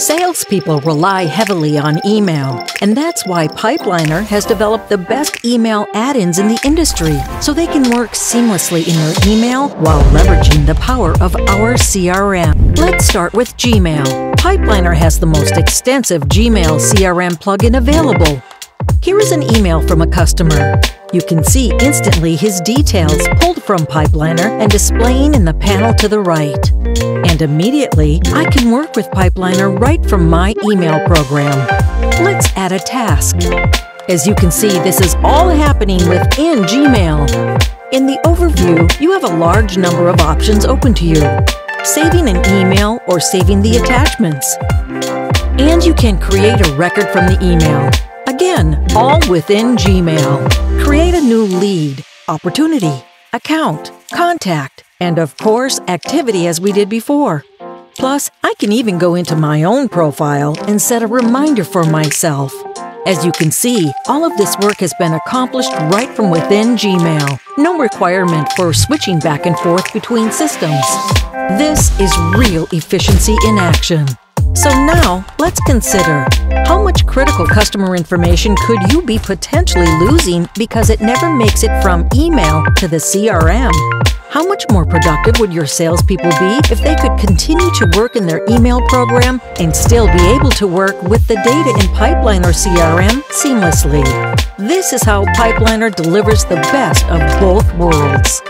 Salespeople rely heavily on email, and that's why Pipeliner has developed the best email add ins in the industry so they can work seamlessly in your email while leveraging the power of our CRM. Let's start with Gmail. Pipeliner has the most extensive Gmail CRM plugin available. Here is an email from a customer. You can see instantly his details pulled from Pipeliner and displaying in the panel to the right. And immediately, I can work with Pipeliner right from my email program. Let's add a task. As you can see, this is all happening within Gmail. In the overview, you have a large number of options open to you. Saving an email or saving the attachments. And you can create a record from the email. Again, all within Gmail. Create a new lead, opportunity, account, contact, and of course, activity as we did before. Plus, I can even go into my own profile and set a reminder for myself. As you can see, all of this work has been accomplished right from within Gmail. No requirement for switching back and forth between systems. This is real efficiency in action. So now, let's consider how much critical customer information could you be potentially losing because it never makes it from email to the CRM? How much more productive would your salespeople be if they could continue to work in their email program and still be able to work with the data in Pipeliner CRM seamlessly? This is how Pipeliner delivers the best of both worlds.